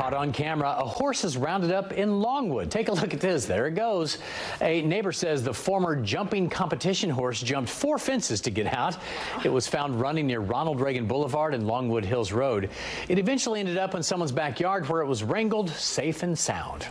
Caught on camera, a horse is rounded up in Longwood. Take a look at this. There it goes. A neighbor says the former jumping competition horse jumped four fences to get out. It was found running near Ronald Reagan Boulevard and Longwood Hills Road. It eventually ended up in someone's backyard where it was wrangled safe and sound.